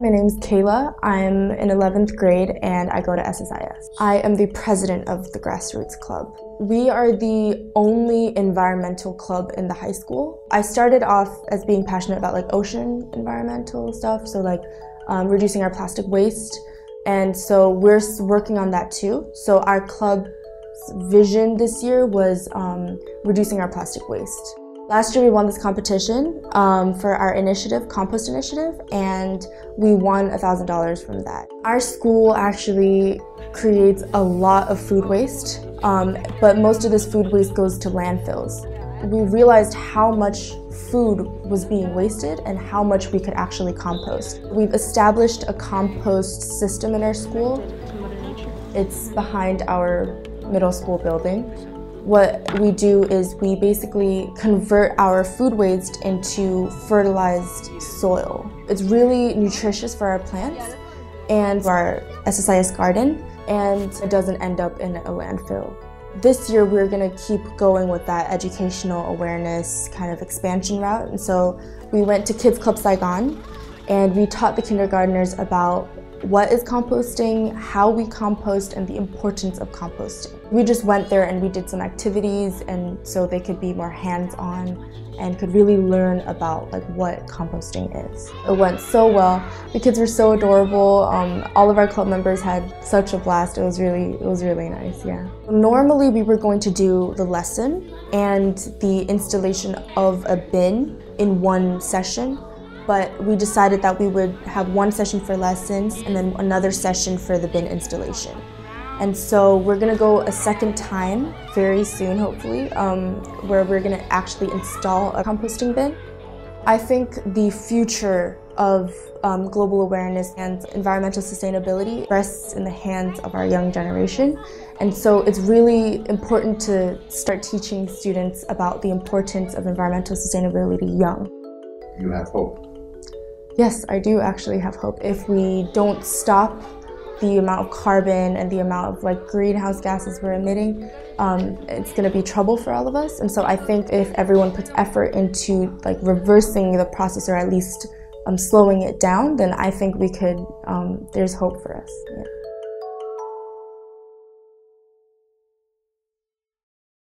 My name is Kayla. I'm in 11th grade and I go to SSIS. I am the president of the Grass Roots Club. We are the only environmental club in the high school. I started off as being passionate about like ocean environmental stuff, so like um, reducing our plastic waste. And so we're working on that too. So our club's vision this year was um, reducing our plastic waste. Last year we won this competition um, for our initiative, Compost Initiative, and we won $1,000 from that. Our school actually creates a lot of food waste, um, but most of this food waste goes to landfills. We realized how much food was being wasted and how much we could actually compost. We've established a compost system in our school. It's behind our middle school building what we do is we basically convert our food waste into fertilized soil. It's really nutritious for our plants and for our SSIS garden, and it doesn't end up in a landfill. This year we're going to keep going with that educational awareness kind of expansion route, and so we went to Kids Club Saigon and we taught the kindergartners about what is composting, how we compost, and the importance of composting. We just went there and we did some activities and so they could be more hands-on and could really learn about like what composting is. It went so well. The kids were so adorable. Um, all of our club members had such a blast. It was really, it was really nice, yeah. Normally we were going to do the lesson and the installation of a bin in one session but we decided that we would have one session for lessons and then another session for the bin installation. And so we're gonna go a second time very soon, hopefully, um, where we're gonna actually install a composting bin. I think the future of um, global awareness and environmental sustainability rests in the hands of our young generation. And so it's really important to start teaching students about the importance of environmental sustainability young. You have hope. Yes, I do actually have hope. If we don't stop the amount of carbon and the amount of like greenhouse gases we're emitting, um, it's going to be trouble for all of us. And so I think if everyone puts effort into like reversing the process or at least um, slowing it down, then I think we could. Um, there's hope for us. Yeah.